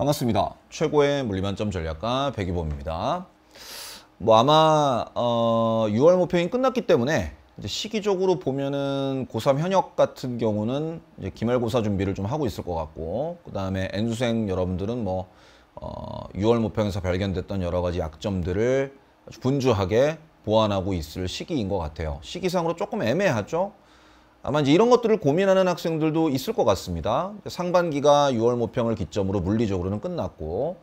반갑습니다. 최고의 물리만점 전략가 백이범입니다. 뭐 아마 어 6월 모평이 끝났기 때문에 시기적으로 보면은 고3 현역 같은 경우는 이제 기말고사 준비를 좀 하고 있을 것 같고 그 다음에 N수생 여러분들은 뭐 어, 6월 모평에서 발견됐던 여러 가지 약점들을 분주하게 보완하고 있을 시기인 것 같아요. 시기상으로 조금 애매하죠. 아마 이제 이런 것들을 고민하는 학생들도 있을 것 같습니다. 상반기가 6월 모평을 기점으로 물리적으로는 끝났고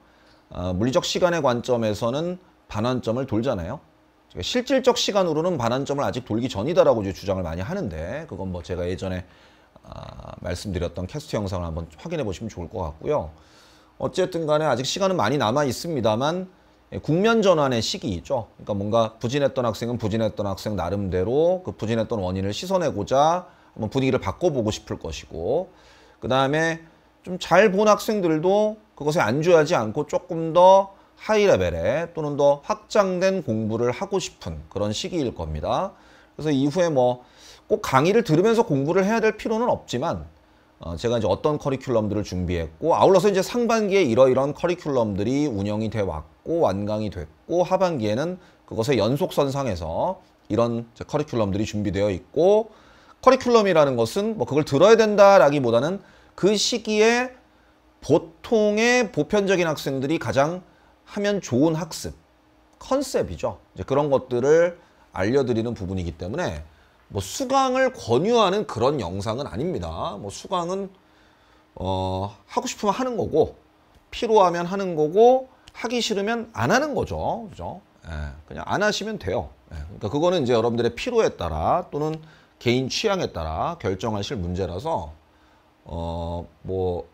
어, 물리적 시간의 관점에서는 반환점을 돌잖아요. 실질적 시간으로는 반환점을 아직 돌기 전이다라고 주장을 많이 하는데 그건 뭐 제가 예전에 아, 말씀드렸던 캐스트 영상을 한번 확인해 보시면 좋을 것 같고요. 어쨌든 간에 아직 시간은 많이 남아 있습니다만 국면 전환의 시기이죠. 그러니까 뭔가 부진했던 학생은 부진했던 학생 나름대로 그 부진했던 원인을 씻어내고자 한번 분위기를 바꿔보고 싶을 것이고 그 다음에 좀 잘 본 학생들도 그것에 안주하지 않고 조금 더 하이 레벨에 또는 더 확장된 공부를 하고 싶은 그런 시기일 겁니다. 그래서 이후에 뭐 꼭 강의를 들으면서 공부를 해야 될 필요는 없지만 어 제가 이제 어떤 커리큘럼들을 준비했고 아울러서 이제 상반기에 이러이러한 커리큘럼들이 운영이 돼 왔고 완강이 됐고 하반기에는 그것의 연속선상에서 이런 커리큘럼들이 준비되어 있고 커리큘럼이라는 것은 뭐 그걸 들어야 된다라기보다는 그 시기에 보통의 보편적인 학생들이 가장 하면 좋은 학습 컨셉이죠. 이제 그런 것들을 알려드리는 부분이기 때문에 뭐 수강을 권유하는 그런 영상은 아닙니다. 뭐 수강은 어 하고 싶으면 하는 거고 필요하면 하는 거고 하기 싫으면 안 하는 거죠. 그죠? 예, 그냥 안 하시면 돼요. 예, 그러니까 그거는 이제 여러분들의 필요에 따라 또는 개인 취향에 따라 결정하실 문제라서 어 뭐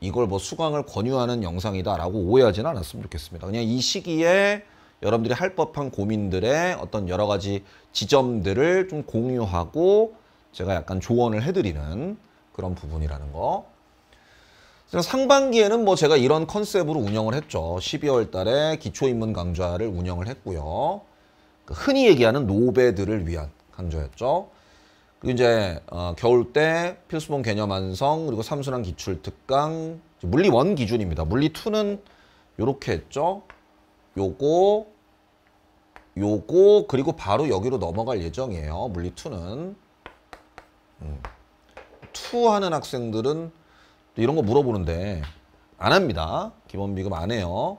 이걸 뭐 수강을 권유하는 영상이다라고 오해하지는 않았으면 좋겠습니다. 그냥 이 시기에 여러분들이 할 법한 고민들의 어떤 여러 가지 지점들을 좀 공유하고 제가 약간 조언을 해드리는 그런 부분이라는 거. 상반기에는 뭐 제가 이런 컨셉으로 운영을 했죠. 12월 달에 기초인문 강좌를 운영을 했고요. 그 흔히 얘기하는 노베들을 위한 강좌였죠. 이제 어, 겨울 때 필수본 개념 완성 그리고 삼순환 기출 특강 물리 원 기준입니다. 물리 2는 요렇게 했죠. 요거 요거 그리고 바로 여기로 넘어갈 예정이에요. 물리 2는 음. 2 하는 학생들은 또 이런 거 물어보는데 안 합니다. 기본 비금 안 해요.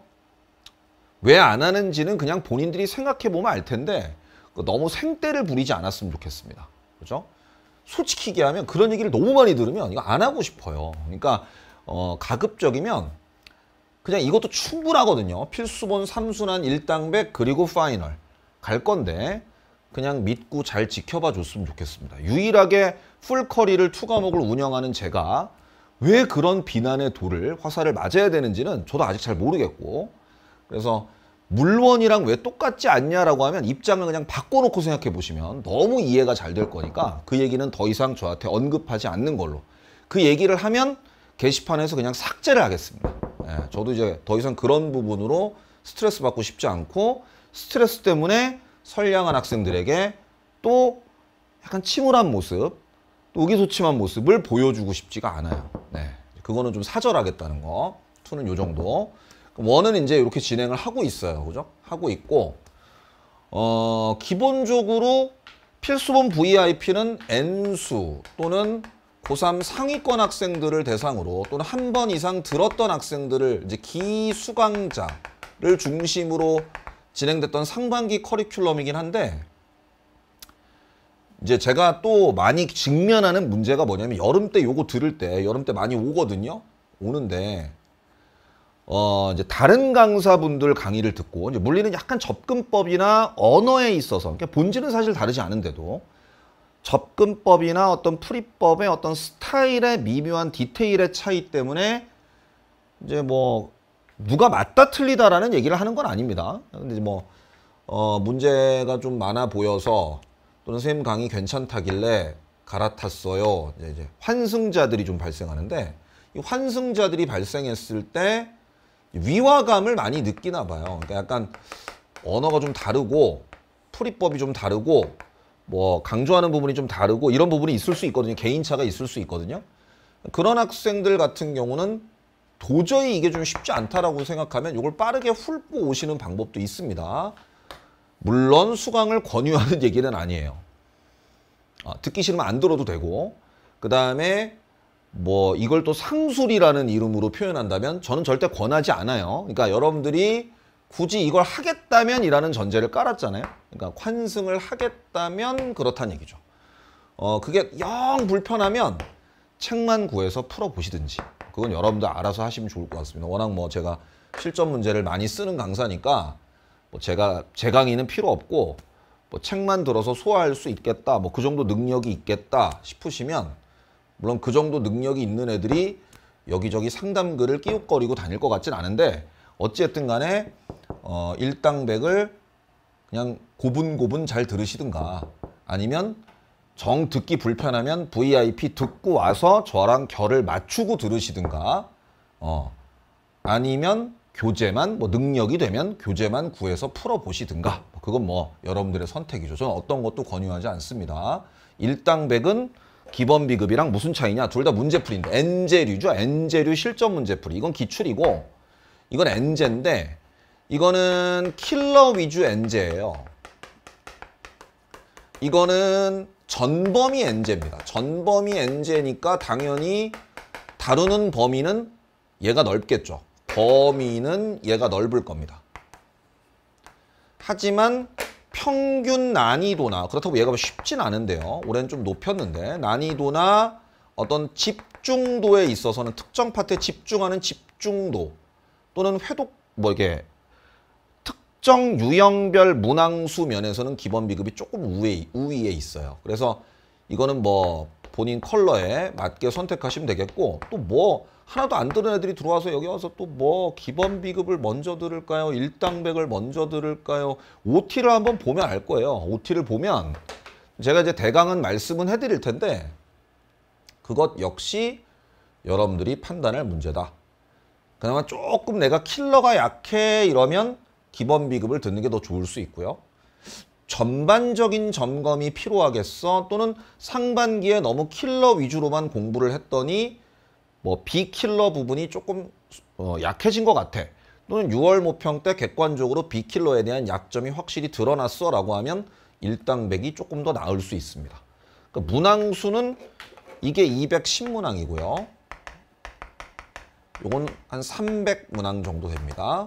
왜 안 하는지는 그냥 본인들이 생각해 보면 알 텐데 너무 생떼를 부리지 않았으면 좋겠습니다. 그죠? 솔직히 얘기하면 그런 얘기를 너무 많이 들으면 이거 안 하고 싶어요. 그러니까 어, 가급적이면 그냥 이것도 충분하거든요. 필수본 3순환 1당백 그리고 파이널 갈 건데 그냥 믿고 잘 지켜봐 줬으면 좋겠습니다. 유일하게 풀커리를 투 과목을 운영하는 제가 왜 그런 비난의 돌을 화살을 맞아야 되는지는 저도 아직 잘 모르겠고 그래서 물원이랑 왜 똑같지 않냐라고 하면 입장을 그냥 바꿔놓고 생각해 보시면 너무 이해가 잘 될 거니까 그 얘기는 더 이상 저한테 언급하지 않는 걸로 그 얘기를 하면 게시판에서 그냥 삭제를 하겠습니다. 예, 저도 이제 더 이상 그런 부분으로 스트레스 받고 싶지 않고 스트레스 때문에 선량한 학생들에게 또 약간 침울한 모습 또 의기소침한 모습을 보여주고 싶지가 않아요. 네, 그거는 좀 사절하겠다는 거. 투는 요 정도. 원은 이제 이렇게 진행을 하고 있어요. 그죠? 하고 있고, 어, 기본적으로 필수본 VIP는 N수 또는 고3 상위권 학생들을 대상으로 또는 한 번 이상 들었던 학생들을 이제 기수강자를 중심으로 진행됐던 상반기 커리큘럼이긴 한데 이제 제가 또 많이 직면하는 문제가 뭐냐면 여름 때 요거 들을 때 여름 때 많이 오거든요. 오는데 어, 이제 다른 강사분들 강의를 듣고 이제 물리는 약간 접근법이나 언어에 있어서 그러니까 본질은 사실 다르지 않은데도 접근법이나 어떤 풀이법의 어떤 스타일의 미묘한 디테일의 차이 때문에 이제 뭐 누가 맞다 틀리다라는 얘기를 하는 건 아닙니다. 근데 뭐 어, 문제가 좀 많아 보여서 또는 선생님 강의 괜찮다길래 갈아탔어요. 이제 환승자들이 좀 발생하는데 이 환승자들이 발생했을 때 위화감을 많이 느끼나 봐요. 그러니까 약간 언어가 좀 다르고 풀이법이 좀 다르고 뭐 강조하는 부분이 좀 다르고 이런 부분이 있을 수 있거든요. 개인차가 있을 수 있거든요. 그런 학생들 같은 경우는 도저히 이게 좀 쉽지 않다라고 생각하면 이걸 빠르게 훑고 오시는 방법도 있습니다. 물론 수강을 권유하는 얘기는 아니에요. 아, 듣기 싫으면 안 들어도 되고 그 다음에 뭐 이걸 또 상술이라는 이름으로 표현한다면 저는 절대 권하지 않아요. 그러니까 여러분들이 굳이 이걸 하겠다면 이라는 전제를 깔았잖아요. 그러니까 환승을 하겠다면 그렇다는 얘기죠. 어 그게 영 불편하면 책만 구해서 풀어보시든지 그건 여러분들 알아서 하시면 좋을 것 같습니다. 워낙 뭐 제가 실전 문제를 많이 쓰는 강사니까 뭐 제가 제 강의는 필요 없고 뭐 책만 들어서 소화할 수 있겠다 뭐 그 정도 능력이 있겠다 싶으시면 물론 그 정도 능력이 있는 애들이 여기저기 상담글을 끼웃거리고 다닐 것 같진 않은데 어찌됐든 간에 어, 일당백을 그냥 고분고분 잘 들으시든가 아니면 정 듣기 불편하면 VIP 듣고 와서 저랑 결을 맞추고 들으시든가 어, 아니면 교재만 뭐 능력이 되면 교재만 구해서 풀어보시든가 그건 뭐 여러분들의 선택이죠. 저는 어떤 것도 권유하지 않습니다. 일당백은 기본 비급이랑 무슨 차이냐? 둘 다 문제풀인데 N제류죠. N제류 실전 문제풀이. 이건 기출이고 이건 N제인데 이거는 킬러 위주 N제예요. 이거는 전범위 N제입니다. 전범위 N제니까 당연히 다루는 범위는 얘가 넓겠죠. 범위는 얘가 넓을 겁니다. 하지만 평균 난이도나 그렇다고 얘가 쉽진 않은데요. 올해는 좀 높였는데 난이도나 어떤 집중도에 있어서는 특정 파트에 집중하는 집중도 또는 회독 뭐 이게 특정 유형별 문항수 면에서는 기본 비급이 조금 우위에, 우위에 있어요. 그래서 이거는 뭐 본인 컬러에 맞게 선택하시면 되겠고 또 뭐 하나도 안 들은 애들이 들어와서 여기 와서 또 뭐 기본 비급을 먼저 들을까요? 일당백을 먼저 들을까요? OT를 한번 보면 알 거예요. OT를 보면 제가 이제 대강은 말씀은 해드릴 텐데 그것 역시 여러분들이 판단할 문제다. 그나마 조금 내가 킬러가 약해 이러면 기본 비급을 듣는 게 더 좋을 수 있고요. 전반적인 점검이 필요하겠어 또는 상반기에 너무 킬러 위주로만 공부를 했더니 뭐 비킬러 부분이 조금 어, 약해진 것 같아. 또는 6월 모평 때 객관적으로 비킬러에 대한 약점이 확실히 드러났어 라고 하면 일당백이 조금 더 나을 수 있습니다. 그러니까 문항수는 이게 210문항이고요. 요건 한 300문항 정도 됩니다.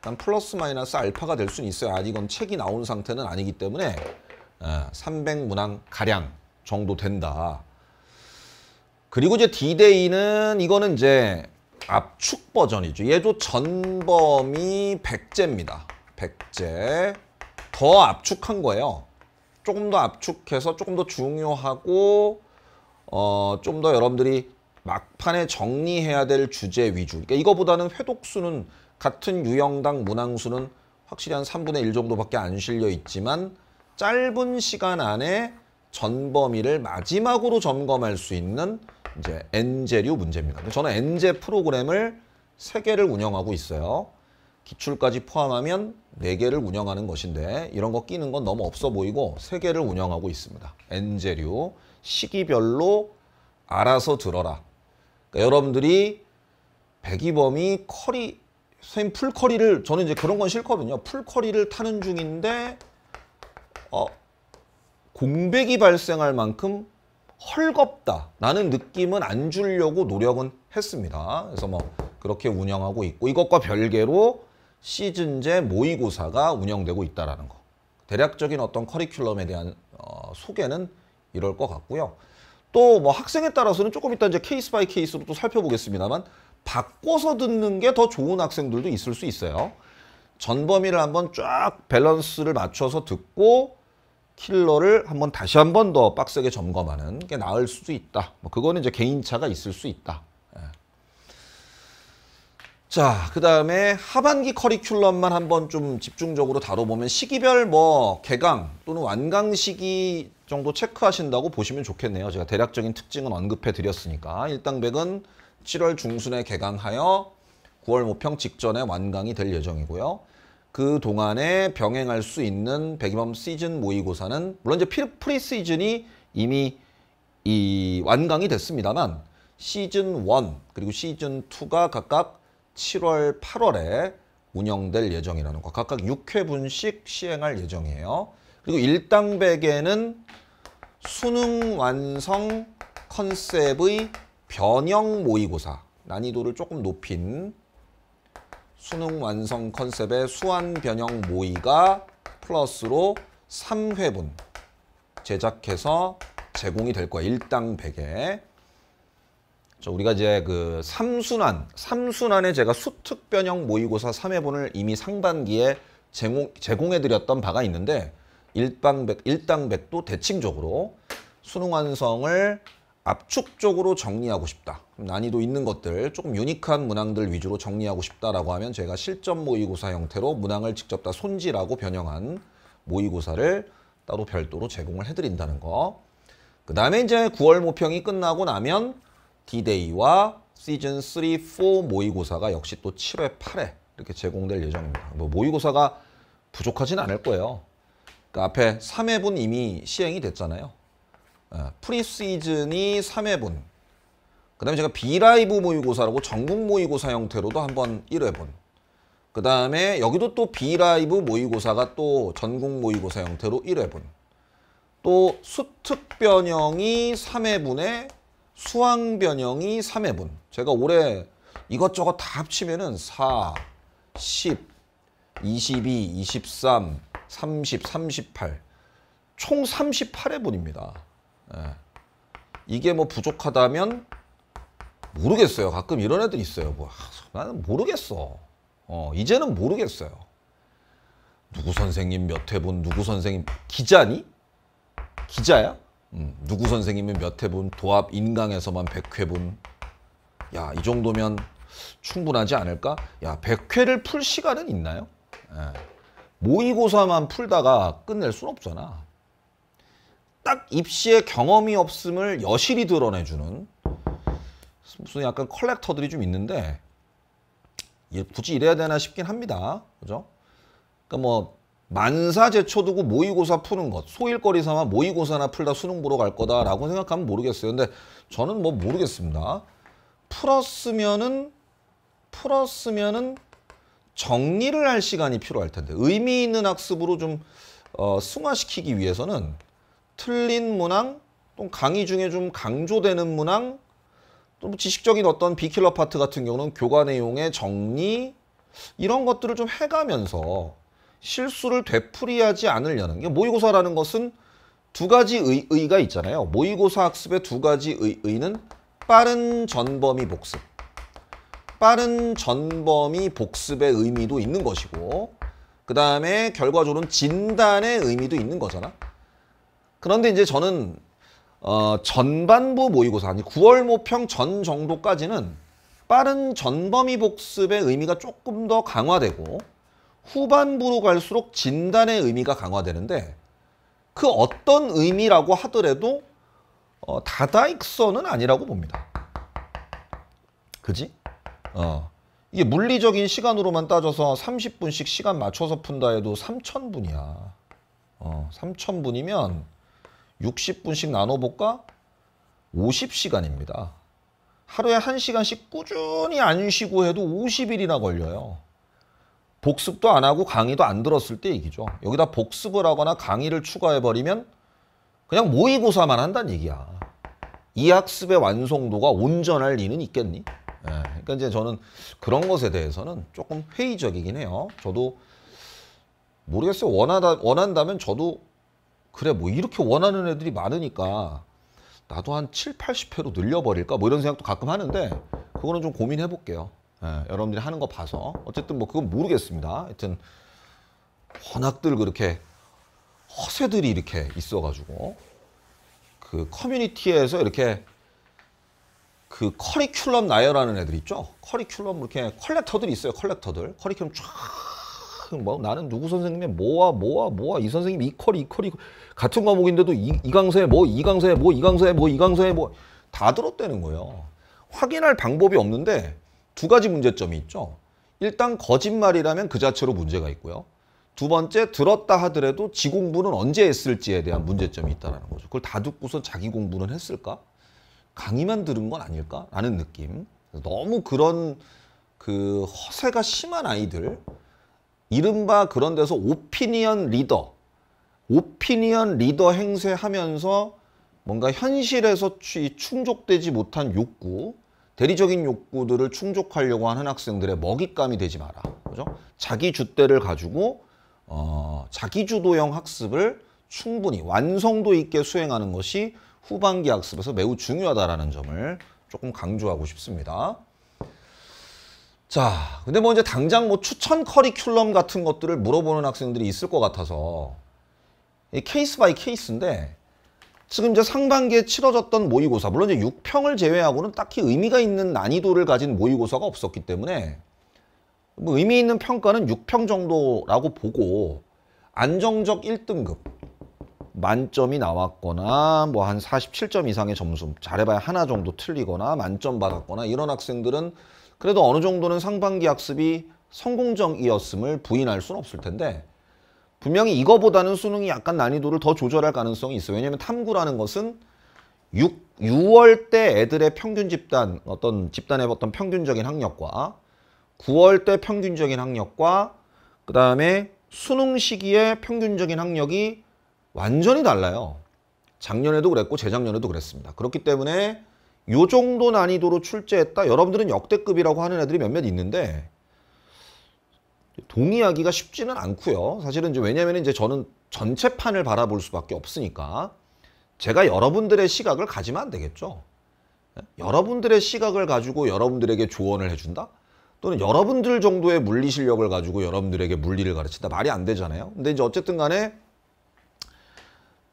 약간 플러스 마이너스 알파가 될 수는 있어요. 아직 이건 책이 나온 상태는 아니기 때문에 300문항 예, 가량 정도 된다. 그리고 이제 D-Day는 이거는 이제 압축 버전이죠. 얘도 전범이 백제입니다. 백제. 더 압축한 거예요. 조금 더 압축해서 조금 더 중요하고 어, 좀 더 여러분들이 막판에 정리해야 될 주제 위주. 그러니까 이거보다는 회독수는 같은 유형당 문항수는 확실히 한 3분의 1 정도밖에 안 실려 있지만 짧은 시간 안에 전 범위를 마지막으로 점검할 수 있는 이제 엔제류 문제입니다. 저는 엔제 프로그램을 세개를 운영하고 있어요. 기출까지 포함하면 네개를 운영하는 것인데 이런 거 끼는 건 너무 없어 보이고 세개를 운영하고 있습니다. 엔제류 시기별로 알아서 들어라. 그러니까 여러분들이 백이범이 커리 선생님 풀커리를 저는 이제 그런 건 싫거든요. 풀커리를 타는 중인데 어, 공백이 발생할 만큼 헐겁다 라는 느낌은 안 주려고 노력은 했습니다. 그래서 뭐 그렇게 운영하고 있고 이것과 별개로 시즌제 모의고사가 운영되고 있다라는 거. 대략적인 어떤 커리큘럼에 대한 어, 소개는 이럴 것 같고요. 또 뭐 학생에 따라서는 조금 이따 이제 case by case로 또 살펴보겠습니다만 바꿔서 듣는 게 더 좋은 학생들도 있을 수 있어요. 전범위를 한번 쫙 밸런스를 맞춰서 듣고 킬러를 한번 다시 한 번 더 빡세게 점검하는 게 나을 수도 있다. 뭐 그거는 이제 개인차가 있을 수 있다. 예. 자, 그 다음에 하반기 커리큘럼만 한번 좀 집중적으로 다뤄보면 시기별 뭐 개강 또는 완강 시기 정도 체크하신다고 보시면 좋겠네요. 제가 대략적인 특징은 언급해 드렸으니까. 일당백은 7월 중순에 개강하여 9월 모평 직전에 완강이 될 예정이고요. 그 동안에 병행할 수 있는 배기범 시즌 모의고사는 물론 이제 프리 시즌이 이미 이 완강이 됐습니다만 시즌 1 그리고 시즌 2가 각각 7월, 8월에 운영될 예정이라는 거. 각각 6회분씩 시행할 예정이에요. 그리고 일당백에는 수능 완성 컨셉의 변형 모의고사 난이도를 조금 높인 수능 완성 컨셉의 수완 변형 모의가 플러스로 3회분 제작해서 제공이 될 거야. 일당 100에. 저 우리가 이제 그 3순환, 3순환에 제가 수특 변형 모의고사 3회분을 이미 상반기에 제공, 제공해드렸던 바가 있는데 일당 100, 일당 100도 대칭적으로 수능 완성을 압축적으로 정리하고 싶다. 난이도 있는 것들, 조금 유니크한 문항들 위주로 정리하고 싶다라고 하면 제가 실전 모의고사 형태로 문항을 직접 다 손질하고 변형한 모의고사를 따로 별도로 제공을 해드린다는 거. 그 다음에 이제 9월 모평이 끝나고 나면 D-Day와 시즌 3, 4 모의고사가 역시 또 7회, 8회 이렇게 제공될 예정입니다. 뭐 모의고사가 부족하진 않을 거예요. 그 앞에 3회분 이미 시행이 됐잖아요. 예, 프리시즌이 3회분. 그 다음에 제가 비라이브 모의고사라고 전국 모의고사 형태로도 한번 1회분. 그 다음에 여기도 또 비라이브 모의고사가 또 전국 모의고사 형태로 1회분. 또 수특 변형이 3회분에 수학 변형이 3회분. 제가 올해 이것저것 다 합치면은 4, 10, 22, 23, 30, 38. 총 38회분입니다. 예. 이게 뭐 부족하다면 모르겠어요. 가끔 이런 애들 있어요. 뭐 아, 나는 모르겠어. 어, 이제는 모르겠어요. 누구 선생님 몇 회분, 누구 선생님 기자니? 기자야? 음, 누구 선생님은 몇 회분, 도합 인강에서만 100회분. 야, 이 정도면 충분하지 않을까? 야, 100회를 풀 시간은 있나요? 예. 모의고사만 풀다가 끝낼 순 없잖아. 딱 입시에 경험이 없음을 여실히 드러내주는 무슨 약간 컬렉터들이 좀 있는데 굳이 이래야 되나 싶긴 합니다. 그죠? 그러니까 뭐 만사 제초 두고 모의고사 푸는 것 소일거리 삼아 모의고사나 풀다 수능 보러 갈 거다라고 생각하면 모르겠어요. 근데 저는 뭐 모르겠습니다. 풀었으면은 풀었으면은 정리를 할 시간이 필요할 텐데 의미 있는 학습으로 좀 어, 승화시키기 위해서는 틀린 문항 또 강의 중에 좀 강조되는 문항 또 지식적인 어떤 비킬러 파트 같은 경우는 교과 내용의 정리 이런 것들을 좀 해가면서 실수를 되풀이하지 않으려는 게 모의고사라는 것은 두 가지 의, 의가 있잖아요. 모의고사 학습의 두 가지 의, 의는 빠른 전범위 복습. 빠른 전범위 복습의 의미도 있는 것이고 그 다음에 결과적으로는 진단의 의미도 있는 거잖아. 그런데 이제 저는 어, 전반부 모의고사 아니 9월 모평 전 정도까지는 빠른 전범위 복습의 의미가 조금 더 강화되고 후반부로 갈수록 진단의 의미가 강화되는데 그 어떤 의미라고 하더라도 어, 다다익선은 아니라고 봅니다. 그지? 어. 이게 물리적인 시간으로만 따져서 30분씩 시간 맞춰서 푼다 해도 3,000분이야. 어, 3,000분이면 60분씩 나눠볼까? 50시간입니다. 하루에 1시간씩 꾸준히 안 쉬고 해도 50일이나 걸려요. 복습도 안 하고 강의도 안 들었을 때 얘기죠. 여기다 복습을 하거나 강의를 추가해버리면 그냥 모의고사만 한다는 얘기야. 이 학습의 완성도가 온전할 리는 있겠니? 예, 그러니까 이제 저는 그런 것에 대해서는 조금 회의적이긴 해요. 저도 모르겠어요. 원하다, 원한다면 저도 그래 뭐 이렇게 원하는 애들이 많으니까 나도 한 7, 80회로 늘려버릴까 뭐 이런 생각도 가끔 하는데 그거는 좀 고민해 볼게요. 예, 여러분들이 하는 거 봐서 어쨌든 뭐 그건 모르겠습니다. 하여튼 워낙들 그렇게 허세들이 이렇게 있어가지고 그 커뮤니티에서 이렇게 그 커리큘럼 나열하는 애들 있죠. 커리큘럼 이렇게 컬렉터들이 있어요. 컬렉터들 커리큘럼 쫙 뭐 나는 누구 선생님의 뭐와 뭐와 뭐와 이 선생님 이 컬이 이 같은 과목인데도 이, 이 강서에 뭐 이 강서에 뭐 이 강서에 뭐 이 강서에 뭐 다 들었다는 거예요. 확인할 방법이 없는데 두 가지 문제점이 있죠. 일단 거짓말이라면 그 자체로 문제가 있고요. 두 번째 들었다 하더라도 지 공부는 언제 했을지에 대한 문제점이 있다는 거죠. 그걸 다 듣고서 자기 공부는 했을까? 강의만 들은 건 아닐까 라는 느낌. 너무 그런 그 허세가 심한 아이들, 이른바 그런 데서 오피니언 리더, 오피니언 리더 행세하면서 뭔가 현실에서 충족되지 못한 욕구, 대리적인 욕구들을 충족하려고 하는 학생들의 먹잇감이 되지 마라. 그죠? 자기 주대를 가지고 어, 자기 주도형 학습을 충분히 완성도 있게 수행하는 것이 후반기 학습에서 매우 중요하다라는 점을 조금 강조하고 싶습니다. 자, 근데 뭐 이제 당장 뭐 추천 커리큘럼 같은 것들을 물어보는 학생들이 있을 것 같아서 이 case by case인데 지금 이제 상반기에 치러졌던 모의고사 물론 이제 6평을 제외하고는 딱히 의미가 있는 난이도를 가진 모의고사가 없었기 때문에 뭐 의미 있는 평가는 6평 정도라고 보고 안정적 1등급 만점이 나왔거나 뭐 한 47점 이상의 점수 잘해봐야 하나 정도 틀리거나 만점 받았거나 이런 학생들은 그래도 어느 정도는 상반기 학습이 성공적이었음을 부인할 수는 없을 텐데 분명히 이거보다는 수능이 약간 난이도를 더 조절할 가능성이 있어요. 왜냐하면 탐구라는 것은 6, 6월 때 애들의 평균 집단, 어떤 집단의 어떤 평균적인 학력과 9월 때 평균적인 학력과 그 다음에 수능 시기에 평균적인 학력이 완전히 달라요. 작년에도 그랬고 재작년에도 그랬습니다. 그렇기 때문에 요 정도 난이도로 출제했다. 여러분들은 역대급이라고 하는 애들이 몇몇 있는데 동의하기가 쉽지는 않고요. 사실은 이제 왜냐하면 이제 저는 전체 판을 바라볼 수밖에 없으니까 제가 여러분들의 시각을 가지면 안 되겠죠. 예? 여러분들의 시각을 가지고 여러분들에게 조언을 해준다? 또는 여러분들 정도의 물리 실력을 가지고 여러분들에게 물리를 가르친다? 말이 안 되잖아요. 근데 이제 어쨌든 간에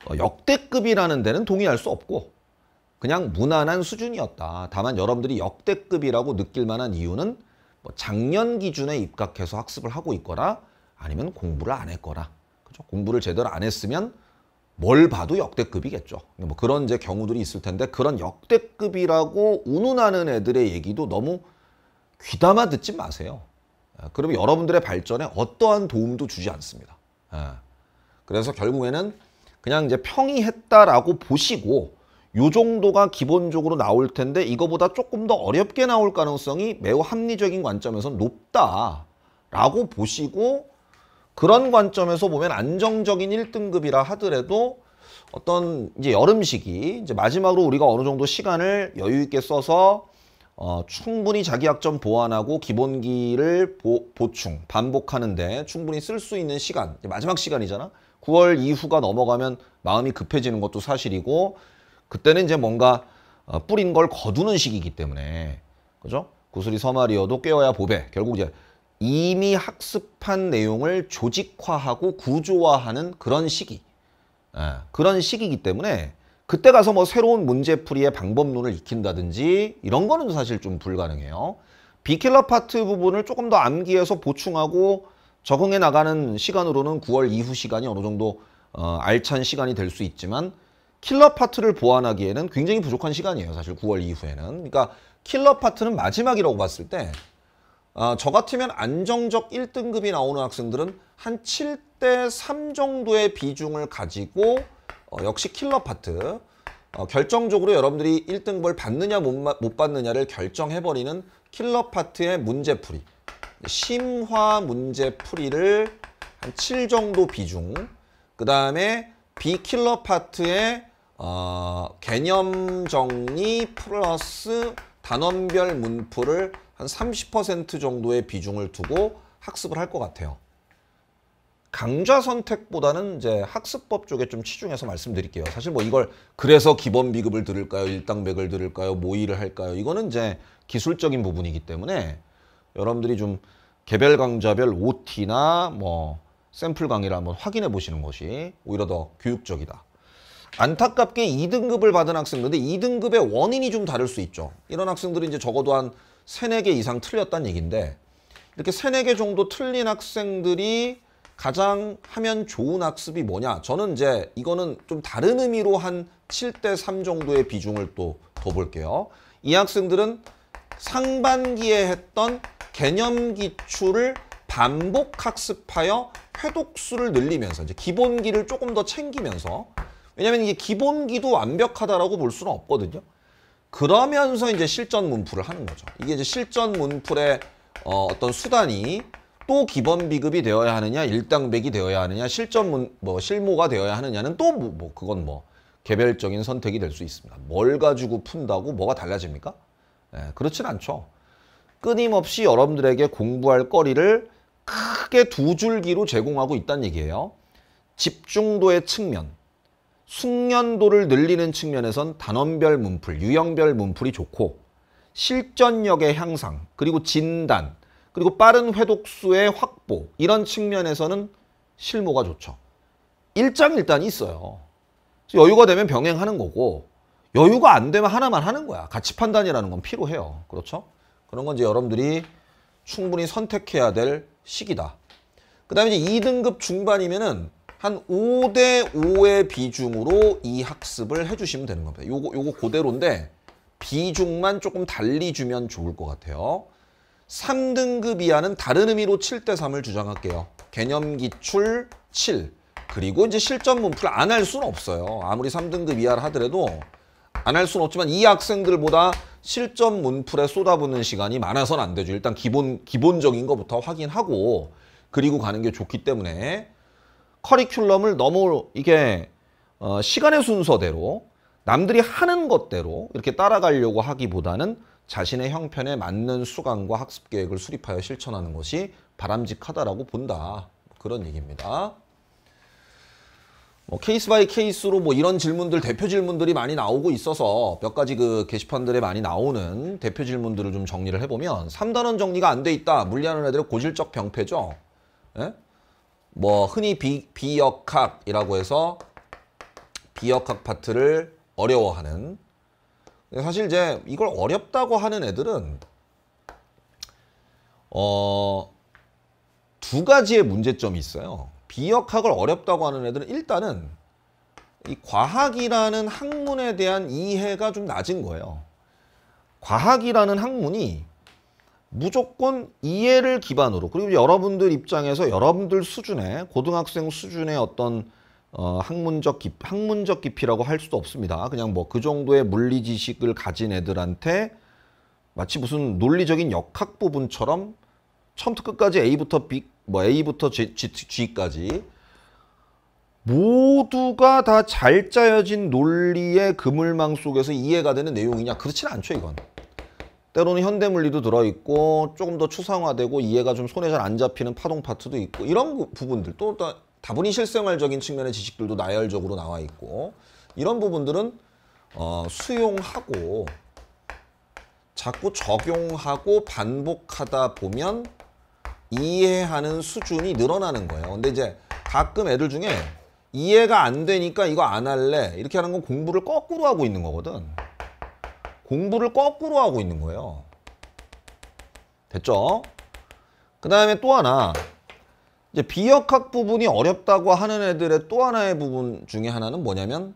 어, 역대급이라는 데는 동의할 수 없고 그냥 무난한 수준이었다. 다만 여러분들이 역대급이라고 느낄 만한 이유는 뭐 작년 기준에 입각해서 학습을 하고 있거나 아니면 공부를 안 했거나 그죠? 공부를 제대로 안 했으면 뭘 봐도 역대급이겠죠. 뭐 그런 이제 경우들이 있을 텐데 그런 역대급이라고 운운하는 애들의 얘기도 너무 귀담아 듣지 마세요. 예, 그러면 여러분들의 발전에 어떠한 도움도 주지 않습니다. 예. 그래서 결국에는 그냥 이제 평이했다라고 보시고 요 정도가 기본적으로 나올 텐데 이거보다 조금 더 어렵게 나올 가능성이 매우 합리적인 관점에서 높다라고 보시고 그런 관점에서 보면 안정적인 1등급이라 하더라도 어떤 이제 여름 시기 이제 마지막으로 우리가 어느 정도 시간을 여유 있게 써서 어, 충분히 자기 학점 보완하고 기본기를 보, 보충 반복하는데 충분히 쓸 수 있는 시간 마지막 시간이잖아. 9월 이후가 넘어가면 마음이 급해지는 것도 사실이고 그때는 이제 뭔가 어, 뿌린 걸 거두는 시기이기 때문에 그죠? 구슬이 서말이어도 깨어야 보배. 결국 이제 이미 학습한 내용을 조직화하고 구조화하는 그런 시기. 예, 그런 시기이기 때문에 그때 가서 뭐 새로운 문제풀이의 방법론을 익힌다든지 이런 거는 사실 좀 불가능해요. 비킬러 파트 부분을 조금 더 암기해서 보충하고 적응해 나가는 시간으로는 9월 이후 시간이 어느 정도 어, 알찬 시간이 될 수 있지만 킬러 파트를 보완하기에는 굉장히 부족한 시간이에요. 사실 9월 이후에는. 그러니까 킬러 파트는 마지막이라고 봤을 때, 어, 저 같으면 안정적 1등급이 나오는 학생들은 한 7대 3 정도의 비중을 가지고 어, 역시 킬러 파트, 어, 결정적으로 여러분들이 1등급을 받느냐 못, 못 받느냐를 결정해버리는 킬러 파트의 문제풀이, 심화 문제풀이를 한 7 정도 비중, 그 다음에 비킬러 파트의 어, 개념 정리 플러스 단원별 문풀을 한 30% 정도의 비중을 두고 학습을 할 것 같아요. 강좌 선택보다는 이제 학습법 쪽에 좀 치중해서 말씀드릴게요. 사실 뭐 이걸 그래서 기본 비급을 들을까요? 일당백을 들을까요? 모의를 할까요? 이거는 이제 기술적인 부분이기 때문에 여러분들이 좀 개별 강좌별 OT나 뭐 샘플 강의를 한번 확인해 보시는 것이 오히려 더 교육적이다. 안타깝게 2등급을 받은 학생들인데 2등급의 원인이 좀 다를 수 있죠. 이런 학생들은 이제 적어도 한 3, 4개 이상 틀렸다는 얘기인데 이렇게 3, 4개 정도 틀린 학생들이 가장 하면 좋은 학습이 뭐냐? 저는 이제 이거는 좀 다른 의미로 한 7대 3 정도의 비중을 또 더 볼게요. 이 학생들은 상반기에 했던 개념 기출을 반복 학습하여 회독수를 늘리면서 이제 기본기를 조금 더 챙기면서 왜냐하면 이게 기본기도 완벽하다라고 볼 수는 없거든요. 그러면서 이제 실전 문풀을 하는 거죠. 이게 이제 실전 문풀의 어, 어떤 수단이 또 기본 비급이 되어야 하느냐, 일당백이 되어야 하느냐, 실전 문, 뭐 실모가 되어야 하느냐는 또 뭐, 뭐 그건 뭐 개별적인 선택이 될 수 있습니다. 뭘 가지고 푼다고 뭐가 달라집니까? 예, 그렇진 않죠. 끊임없이 여러분들에게 공부할 거리를 크게 두 줄기로 제공하고 있다는 얘기예요. 집중도의 측면, 숙련도를 늘리는 측면에선 단원별 문풀, 유형별 문풀이 좋고 실전력의 향상, 그리고 진단, 그리고 빠른 회독수의 확보 이런 측면에서는 실무가 좋죠. 일장일단이 있어요. 여유가 되면 병행하는 거고 여유가 안 되면 하나만 하는 거야. 가치 판단이라는 건 필요해요. 그렇죠? 그런 건 이제 여러분들이 충분히 선택해야 될 시기다. 그 다음에 이제 2등급 중반이면은 한 5대 5의 비중으로 이 학습을 해주시면 되는 겁니다. 요거, 요거 그대로인데 비중만 조금 달리 주면 좋을 것 같아요. 3등급 이하는 다른 의미로 7대 3을 주장할게요. 개념 기출 7. 그리고 이제 실전 문풀 안 할 수는 없어요. 아무리 3등급 이하를 하더라도 안 할 수는 없지만 이 학생들보다 실전 문풀에 쏟아붓는 시간이 많아서는 안 되죠. 일단 기본, 기본적인 것부터 확인하고 그리고 가는 게 좋기 때문에 커리큘럼을 너무 이게 어, 시간의 순서대로 남들이 하는 것대로 이렇게 따라가려고 하기보다는 자신의 형편에 맞는 수강과 학습 계획을 수립하여 실천하는 것이 바람직하다라고 본다. 그런 얘기입니다. 뭐 case by case로 뭐 이런 질문들 대표 질문들이 많이 나오고 있어서 몇 가지 그 게시판들에 많이 나오는 대표 질문들을 좀 정리를 해보면 3단원 정리가 안 돼 있다. 물리하는 애들의 고질적 병폐죠. 예? 뭐 흔히 비, 비역학이라고 해서 비역학 파트를 어려워하는 사실 이제 이걸 어렵다고 하는 애들은 어, 두 가지의 문제점이 있어요. 비역학을 어렵다고 하는 애들은 일단은 이 과학이라는 학문에 대한 이해가 좀 낮은 거예요. 과학이라는 학문이 무조건 이해를 기반으로 그리고 여러분들 입장에서 여러분들 수준의 고등학생 수준의 어떤 어, 학문적 깊 학문적 깊이라고 할 수도 없습니다. 그냥 뭐 그 정도의 물리 지식을 가진 애들한테 마치 무슨 논리적인 역학 부분처럼 처음부터 끝까지 A부터 B, 뭐 A부터 G, G, G까지 모두가 다 잘 짜여진 논리의 그물망 속에서 이해가 되는 내용이냐? 그렇지는 않죠, 이건. 때로는 현대 물리도 들어있고 조금 더 추상화되고 이해가 좀 손에 잘 안 잡히는 파동 파트도 있고 이런 부분들 또 다분히 실생활적인 측면의 지식들도 나열적으로 나와 있고 이런 부분들은 어, 수용하고 자꾸 적용하고 반복하다 보면 이해하는 수준이 늘어나는 거예요. 근데 이제 가끔 애들 중에 이해가 안 되니까 이거 안 할래 이렇게 하는 건 공부를 거꾸로 하고 있는 거거든. 공부를 거꾸로 하고 있는 거예요. 됐죠? 그 다음에 또 하나 이제 비역학 부분이 어렵다고 하는 애들의 또 하나의 부분 중에 하나는 뭐냐면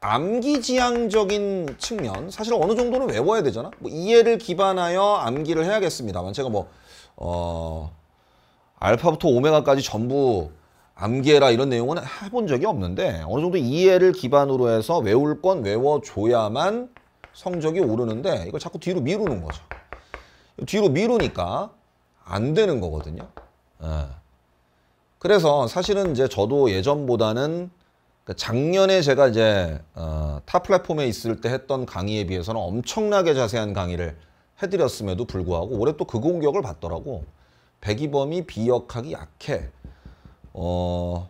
암기지향적인 측면 사실 어느 정도는 외워야 되잖아 뭐 이해를 기반하여 암기를 해야겠습니다만 제가 뭐 어, 알파부터 오메가까지 전부 암기해라 이런 내용은 해본 적이 없는데 어느 정도 이해를 기반으로 해서 외울 건 외워줘야만 성적이 오르는데 이걸 자꾸 뒤로 미루는 거죠 뒤로 미루니까 안 되는 거거든요 예. 그래서 사실은 이제 저도 예전보다는 그러니까 작년에 제가 이제 어, 타 플랫폼에 있을 때 했던 강의에 비해서는 엄청나게 자세한 강의를 해드렸음에도 불구하고 올해 또 그 공격을 받더라고. 배기범이 비역하기 약해. 어,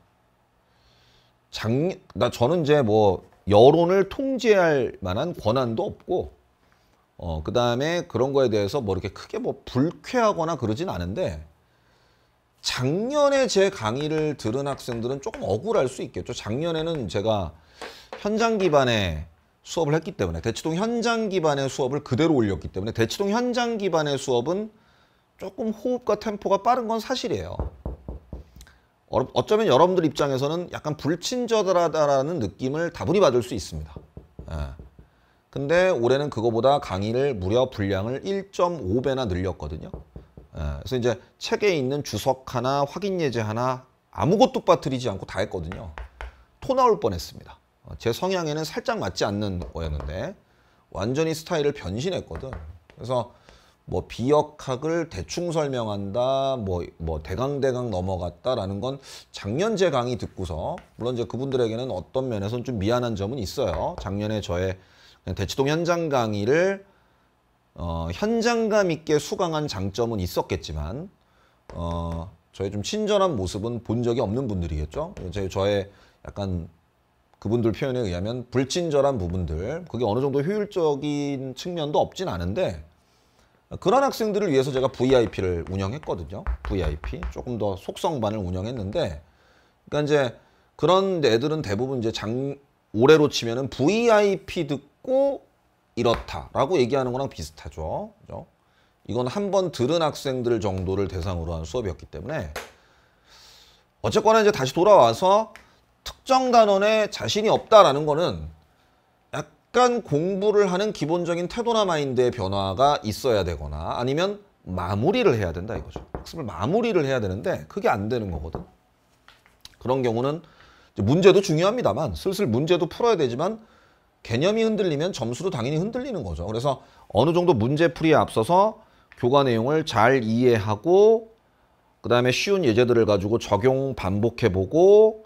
작, 나 저는 이제 뭐 여론을 통제할 만한 권한도 없고, 어, 그 다음에 그런 거에 대해서 뭐 이렇게 크게 뭐 불쾌하거나 그러진 않은데, 작년에 제 강의를 들은 학생들은 조금 억울할 수 있겠죠. 작년에는 제가 현장 기반의 수업을 했기 때문에 대치동 현장 기반의 수업을 그대로 올렸기 때문에 대치동 현장 기반의 수업은 조금 호흡과 템포가 빠른 건 사실이에요. 어쩌면 여러분들 입장에서는 약간 불친절하다라는 느낌을 다분히 받을 수 있습니다. 예. 근데 올해는 그거보다 강의를 무려 분량을 1.5배나 늘렸거든요. 예, 그래서 이제 책에 있는 주석 하나, 확인 예제 하나 아무것도 빠뜨리지 않고 다 했거든요. 토 나올 뻔했습니다. 어, 제 성향에는 살짝 맞지 않는 거였는데 완전히 스타일을 변신했거든. 그래서 뭐 비역학을 대충 설명한다, 뭐, 뭐 대강대강 넘어갔다라는 건 작년 제 강의 듣고서 물론 이제 그분들에게는 어떤 면에서는 좀 미안한 점은 있어요. 작년에 저의 대치동 현장 강의를 어, 현장감 있게 수강한 장점은 있었겠지만 어, 저의 좀 친절한 모습은 본 적이 없는 분들이겠죠. 제 저의 약간 그분들 표현에 의하면 불친절한 부분들 그게 어느 정도 효율적인 측면도 없진 않은데 그런 학생들을 위해서 제가 VIP를 운영했거든요. VIP 조금 더 속성반을 운영했는데 그러니까 이제 그런 애들은 대부분 이제 장 올해로 치면은 VIP 듣고 이렇다라고 얘기하는 거랑 비슷하죠. 그죠? 이건 한 번 들은 학생들 정도를 대상으로 한 수업이었기 때문에 어쨌거나 이제 다시 돌아와서 특정 단원에 자신이 없다라는 거는 약간 공부를 하는 기본적인 태도나 마인드의 변화가 있어야 되거나 아니면 마무리를 해야 된다 이거죠. 학습을 마무리를 해야 되는데 그게 안 되는 거거든. 그런 경우는 문제도 중요합니다만 슬슬 문제도 풀어야 되지만 개념이 흔들리면 점수도 당연히 흔들리는 거죠. 그래서 어느 정도 문제풀이에 앞서서 교과 내용을 잘 이해하고 그 다음에 쉬운 예제들을 가지고 적용 반복해보고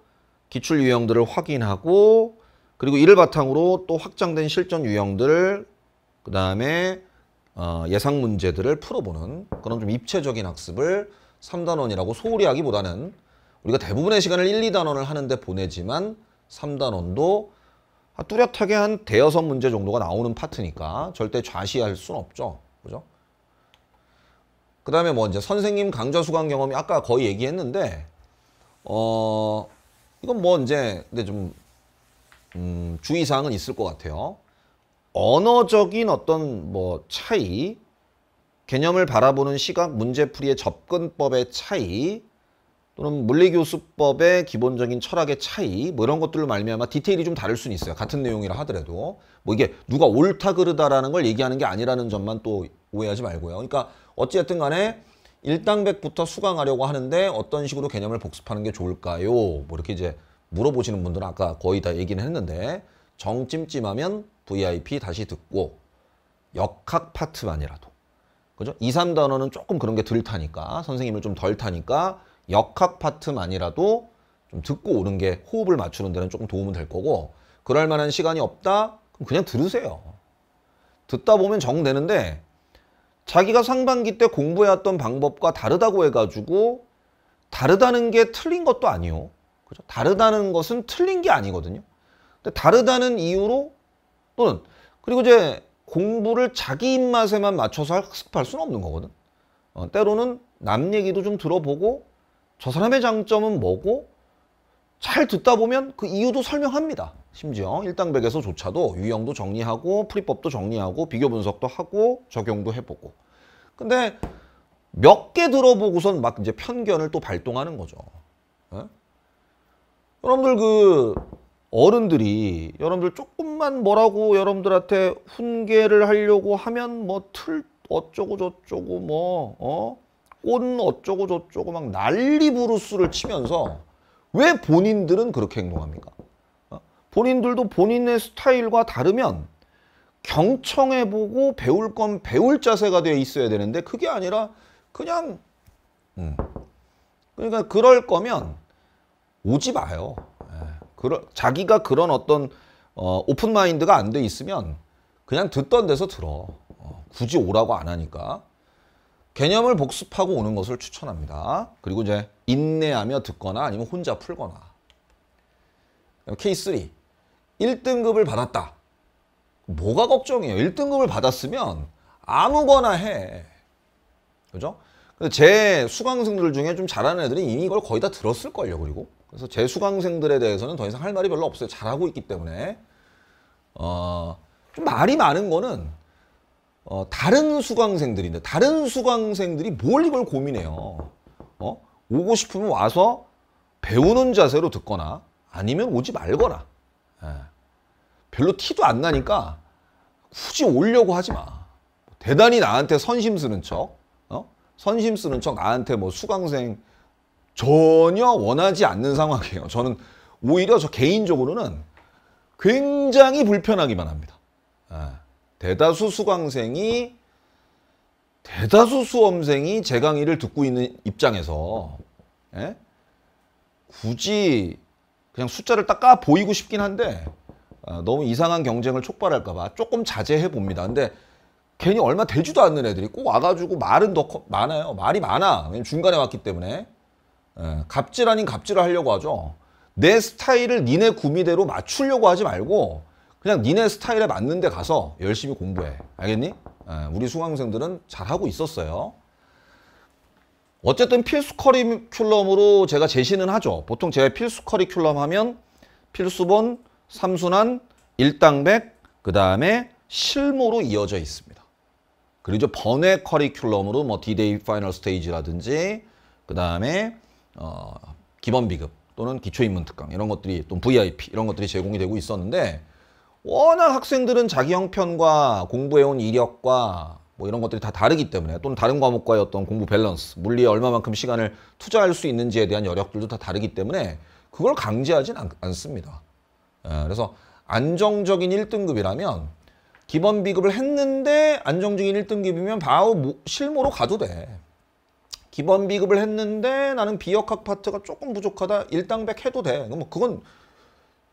기출 유형들을 확인하고 그리고 이를 바탕으로 또 확장된 실전 유형들 그 다음에 어, 예상 문제들을 풀어보는 그런 좀 입체적인 학습을 3단원이라고 소홀히 하기보다는 우리가 대부분의 시간을 1, 2단원을 하는데 보내지만 3단원도 뚜렷하게 한 대여섯 문제 정도가 나오는 파트니까 절대 좌시할 수는 없죠. 그죠? 그 다음에 뭐 이제 선생님 강좌 수강 경험이 아까 거의 얘기했는데, 어, 이건 뭐 이제, 근데 좀, 음, 주의사항은 있을 것 같아요. 언어적인 어떤 뭐 차이, 개념을 바라보는 시각, 문제풀이의 접근법의 차이, 또는 물리교수법의 기본적인 철학의 차이 뭐 이런 것들로 말미암아 디테일이 좀 다를 수는 있어요. 같은 내용이라 하더라도 뭐 이게 누가 옳다 그르다라는 걸 얘기하는 게 아니라는 점만 또 오해하지 말고요. 그러니까 어찌됐든 간에 일당백부터 수강하려고 하는데 어떤 식으로 개념을 복습하는 게 좋을까요? 뭐 이렇게 이제 물어보시는 분들은 아까 거의 다 얘기는 했는데 정찜찜하면 VIP 다시 듣고 역학 파트만이라도 그죠? 2, 3단원은 조금 그런 게 덜 타니까 선생님을 좀 덜 타니까 역학 파트만이라도 좀 듣고 오는 게 호흡을 맞추는 데는 조금 도움은 될 거고 그럴 만한 시간이 없다? 그럼 그냥 들으세요. 듣다 보면 정되는데 자기가 상반기 때 공부해왔던 방법과 다르다고 해가지고 다르다는 게 틀린 것도 아니요. 그죠? 다르다는 것은 틀린 게 아니거든요. 근데 다르다는 이유로 또는 그리고 이제 공부를 자기 입맛에만 맞춰서 학습할 수는 없는 거거든. 어, 때로는 남 얘기도 좀 들어보고 저 사람의 장점은 뭐고 잘 듣다 보면 그 이유도 설명합니다. 심지어 일당백에서조차도 유형도 정리하고 풀이법도 정리하고 비교 분석도 하고 적용도 해보고 근데 몇 개 들어보고선 막 이제 편견을 또 발동하는 거죠. 에? 예? 여러분들 그 어른들이 여러분들 조금만 뭐라고 여러분들한테 훈계를 하려고 하면 뭐 틀 어쩌고 저쩌고 뭐 어? 꽃 어쩌고 저쩌고 막 난리 부르스를 치면서 왜 본인들은 그렇게 행동합니까? 어? 본인들도 본인의 스타일과 다르면 경청해보고 배울 건 배울 자세가 되어 있어야 되는데 그게 아니라 그냥 음. 그러니까 그럴 거면 오지 마요. 예. 그러, 자기가 그런 어떤 어, 오픈 마인드가 안 돼 있으면 그냥 듣던 데서 들어. 어, 굳이 오라고 안 하니까. 개념을 복습하고 오는 것을 추천합니다. 그리고 이제 인내하며 듣거나 아니면 혼자 풀거나. 케이스 3. 1등급을 받았다. 뭐가 걱정이에요? 1등급을 받았으면 아무거나 해. 그죠? 제 수강생들 중에 좀 잘하는 애들이 이미 이걸 거의 다 들었을걸요, 그리고. 그래서 제 수강생들에 대해서는 더 이상 할 말이 별로 없어요. 잘하고 있기 때문에. 어, 좀 말이 많은 거는 어, 다른 수강생들인데 다른 수강생들이 뭘 이걸 고민해요. 어? 오고 싶으면 와서 배우는 자세로 듣거나 아니면 오지 말거나 예. 별로 티도 안 나니까 굳이 오려고 하지 마. 대단히 나한테 선심 쓰는 척, 어? 선심 쓰는 척 나한테 뭐 수강생 전혀 원하지 않는 상황이에요. 저는 오히려 저 개인적으로는 굉장히 불편하기만 합니다. 아, 대다수 수강생이 대다수 수험생이 제 강의를 듣고 있는 입장에서 예? 굳이 그냥 숫자를 딱 까 보이고 싶긴 한데 아, 너무 이상한 경쟁을 촉발할까 봐 조금 자제해 봅니다. 근데 괜히 얼마 되지도 않는 애들이 꼭 와가지고 말은 더 커, 많아요. 말이 많아. 중간에 왔기 때문에 예, 갑질 아닌 갑질을 하려고 하죠. 내 스타일을 니네 구미대로 맞추려고 하지 말고 그냥 니네 스타일에 맞는 데 가서 열심히 공부해. 알겠니? 예, 우리 수강생들은 잘하고 있었어요. 어쨌든 필수 커리큘럼으로 제가 제시는 하죠. 보통 제가 필수 커리큘럼 하면 필수본, 삼순환, 일당백, 그 다음에 실모로 이어져 있습니다. 그리고 번외 커리큘럼으로 뭐 D-day final stage라든지 그 다음에 어, 기본 비급 또는 기초 입문 특강 이런 것들이 또 VIP 이런 것들이 제공이 되고 있었는데 워낙 학생들은 자기 형편과 공부해온 이력과 뭐 이런 것들이 다 다르기 때문에 또는 다른 과목과의 어떤 공부 밸런스, 물리에 얼마만큼 시간을 투자할 수 있는지에 대한 여력들도 다 다르기 때문에 그걸 강제하진 않, 습니다 예, 그래서 안정적인 1등급이라면 기본 비급을 했는데 안정적인 1등급이면 바로 실무로 가도 돼. 기본 비급을 했는데 나는 비역학 파트가 조금 부족하다. 1당백 해도 돼. 뭐 그건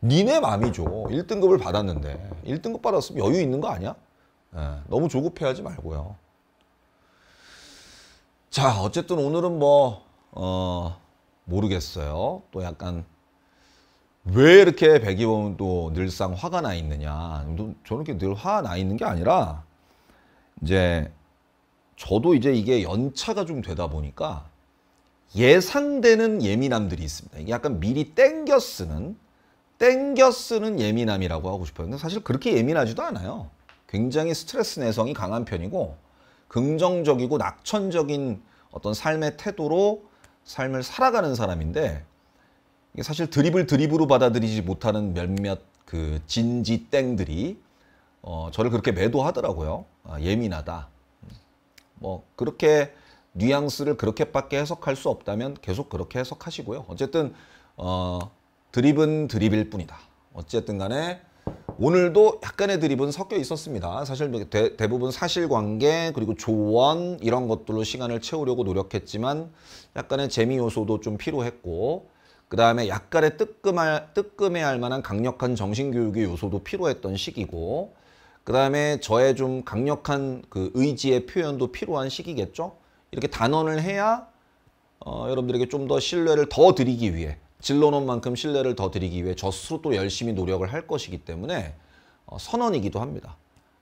니네 맘이죠. 1등급을 받았는데 1등급 받았으면 여유 있는 거 아니야? 예, 너무 조급해하지 말고요. 자, 어쨌든 오늘은 뭐 어, 모르겠어요. 또 약간 왜 이렇게 백이범은 또 늘상 화가 나 있느냐. 저는 이렇게 늘 화가 나 있는 게 아니라 이제 저도 이제 이게 연차가 좀 되다 보니까 예상되는 예민함들이 있습니다. 약간 미리 땡겨 쓰는 땡겨 쓰는 예민함이라고 하고 싶어요. 근데 사실 그렇게 예민하지도 않아요. 굉장히 스트레스 내성이 강한 편이고 긍정적이고 낙천적인 어떤 삶의 태도로 삶을 살아가는 사람인데 이게 사실 드립을 드립으로 받아들이지 못하는 몇몇 그 진지 땡들이 어, 저를 그렇게 매도하더라고요. 아, 예민하다. 뭐 그렇게 뉘앙스를 그렇게밖에 해석할 수 없다면 계속 그렇게 해석하시고요. 어쨌든 어, 드립은 드립일 뿐이다. 어쨌든 간에 오늘도 약간의 드립은 섞여 있었습니다. 사실 대, 대부분 사실관계 그리고 조언 이런 것들로 시간을 채우려고 노력했지만 약간의 재미 요소도 좀 필요했고 그 다음에 약간의 뜨끔할, 뜨끔해할 만한 강력한 정신교육의 요소도 필요했던 시기고 그 다음에 저의 좀 강력한 그 의지의 표현도 필요한 시기겠죠. 이렇게 단언을 해야 어, 여러분들에게 좀 더 신뢰를 더 드리기 위해 진로는 만큼 신뢰를 더 드리기 위해 저 스스로 또 열심히 노력을 할 것이기 때문에 어, 선언이기도 합니다.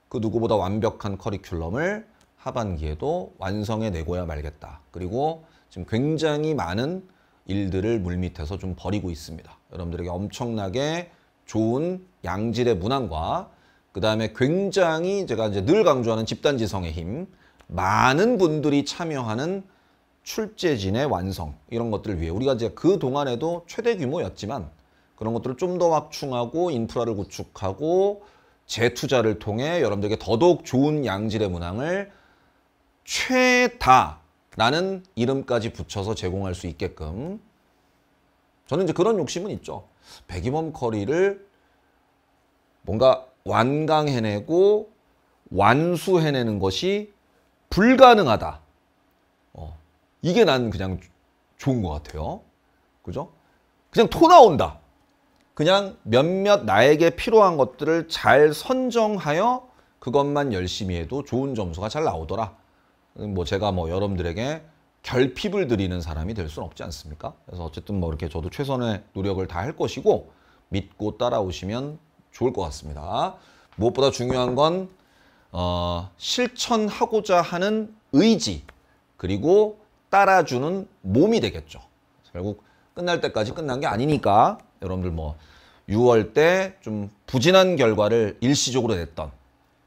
그 누구보다 완벽한 커리큘럼을 하반기에도 완성해 내고야 말겠다. 그리고 지금 굉장히 많은 일들을 물밑에서 좀 벌이고 있습니다. 여러분들에게 엄청나게 좋은 양질의 문항과 그 다음에 굉장히 제가 이제 늘 강조하는 집단지성의 힘, 많은 분들이 참여하는 출제진의 완성 이런 것들을 위해 우리가 이제 그 동안에도 최대 규모였지만 그런 것들을 좀 더 확충하고 인프라를 구축하고 재투자를 통해 여러분들에게 더더욱 좋은 양질의 문항을 최다라는 이름까지 붙여서 제공할 수 있게끔 저는 이제 그런 욕심은 있죠. 백이범 커리를 뭔가 완강해내고 완수해내는 것이 불가능하다. 이게 난 그냥 좋은 것 같아요. 그죠? 그냥 토 나온다. 그냥 몇몇 나에게 필요한 것들을 잘 선정하여 그것만 열심히 해도 좋은 점수가 잘 나오더라. 뭐 제가 뭐 여러분들에게 결핍을 드리는 사람이 될 수는 없지 않습니까? 그래서 어쨌든 뭐 이렇게 저도 최선의 노력을 다 할 것이고 믿고 따라오시면 좋을 것 같습니다. 무엇보다 중요한 건 어, 실천하고자 하는 의지 그리고 따라주는 몸이 되겠죠. 결국 끝날 때까지 끝난 게 아니니까 여러분들 뭐 6월 때 좀 부진한 결과를 일시적으로 냈던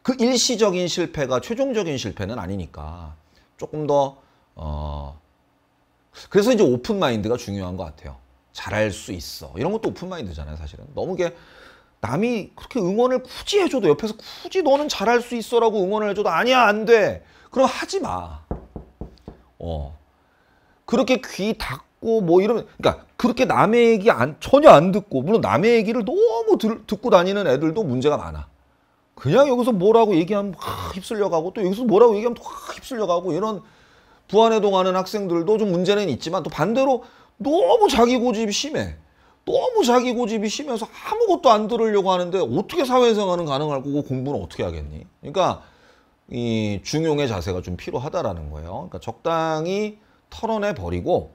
그 일시적인 실패가 최종적인 실패는 아니니까 조금 더 어, 그래서 이제 open mind가 중요한 것 같아요. 잘할 수 있어. 이런 것도 open mind잖아요, 사실은. 너무 게 남이 그렇게 응원을 굳이 해줘도 옆에서 굳이 너는 잘할 수 있어라고 응원을 해줘도 아니야, 안 돼. 그럼 하지 마. 어. 그렇게 귀 닫고 뭐 이러면 그러니까 그렇게 남의 얘기 안, 전혀 안 듣고 물론 남의 얘기를 너무 들, 듣고 다니는 애들도 문제가 많아. 그냥 여기서 뭐라고 얘기하면 확 휩쓸려 가고 또 여기서 뭐라고 얘기하면 또확 휩쓸려 가고 이런 부안해동하는 학생들도 좀 문제는 있지만 또 반대로 너무 자기 고집이 심해. 너무 자기 고집이 심해서 아무것도 안 들으려고 하는데 어떻게 사회생활은 가능할 거고 공부는 어떻게 하겠니? 그러니까 이 중용의 자세가 좀 필요하다라는 거예요. 그러니까 적당히 털어내 버리고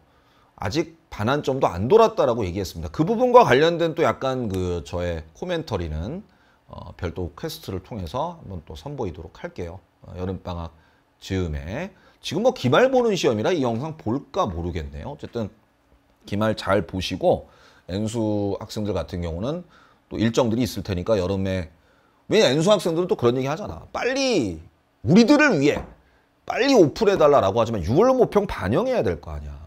아직 반환점도 안 돌았다라고 얘기했습니다. 그 부분과 관련된 또 약간 그 저의 commentary는 어, 별도 캐스트를 통해서 한번 또 선보이도록 할게요. 어, 여름방학 즈음에 지금 뭐 기말 보는 시험이라 이 영상 볼까 모르겠네요. 어쨌든 기말 잘 보시고 N수 학생들 같은 경우는 또 일정들이 있을 테니까 여름에 왜냐 N수 학생들은 또 그런 얘기 하잖아. 빨리 우리들을 위해 빨리 오픈해달라라고 하지만 6월 모평 반영해야 될 거 아니야.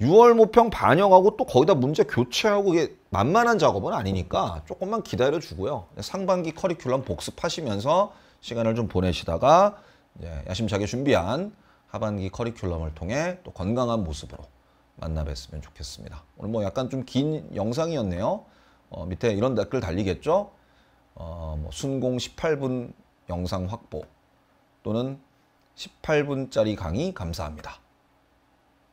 6월 모평 반영하고 또 거기다 문제 교체하고 이게 만만한 작업은 아니니까 조금만 기다려 주고요. 상반기 커리큘럼 복습하시면서 시간을 좀 보내시다가 야심차게 준비한 하반기 커리큘럼을 통해 또 건강한 모습으로 만나 뵀으면 좋겠습니다. 오늘 뭐 약간 좀 긴 영상이었네요. 어, 밑에 이런 댓글 달리겠죠? 어, 뭐 순공 18분 영상 확보 또는 18분짜리 강의 감사합니다.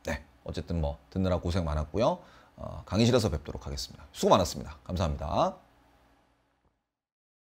네, 어쨌든 뭐 듣느라 고생 많았고요. 어, 강의실에서 뵙도록 하겠습니다. 수고 많았습니다. 감사합니다.